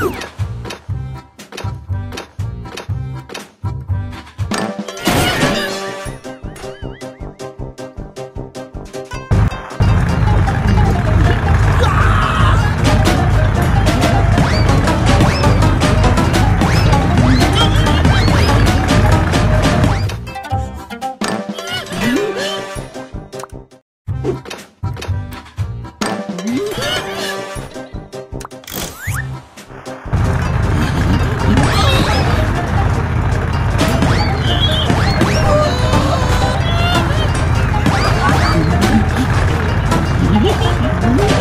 you Oh, my God.